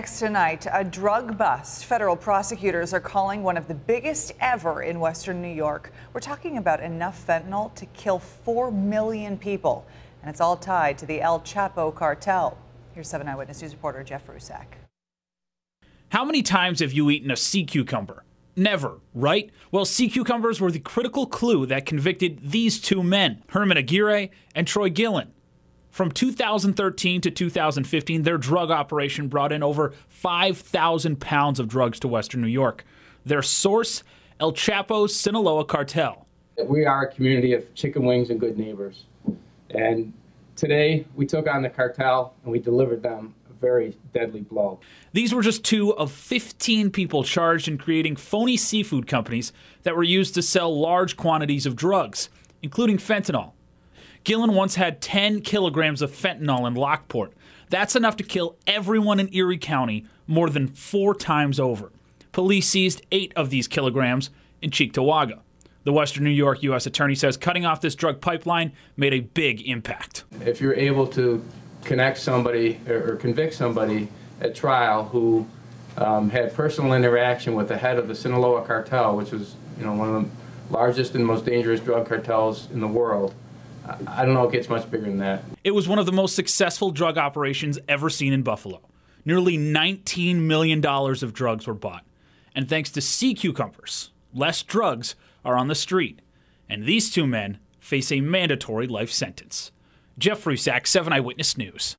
Next tonight, a drug bust. Federal prosecutors are calling one of the biggest ever in Western New York. We're talking about enough fentanyl to kill 4 million people, and it's all tied to the El Chapo cartel. Here's 7 Eyewitness News reporter Jeff Rusack. How many times have you eaten a sea cucumber? Never, right? Well, sea cucumbers were the critical clue that convicted these two men, Herman Aguirre and Troy Gillen. From 2013 to 2015, their drug operation brought in over 5,000 pounds of drugs to Western New York. Their source, El Chapo's Sinaloa cartel. We are a community of chicken wings and good neighbors. And today we took on the cartel and we delivered them a very deadly blow. These were just two of 15 people charged in creating phony seafood companies that were used to sell large quantities of drugs, including fentanyl. Gillen once had 10 kilograms of fentanyl in Lockport. That's enough to kill everyone in Erie County more than four times over. Police seized eight of these kilograms in Cheektowaga. The Western New York U.S. Attorney says cutting off this drug pipeline made a big impact. If you're able to connect somebody or, convict somebody at trial who um, had personal interaction with the head of the Sinaloa cartel, which was you know one of the largest and most dangerous drug cartels in the world, I don't know it gets much bigger than that. It was one of the most successful drug operations ever seen in Buffalo. Nearly $19 million of drugs were bought. And thanks to sea cucumbers, less drugs are on the street. And these two men face a mandatory life sentence. Jeff Rusack, 7 Eyewitness News.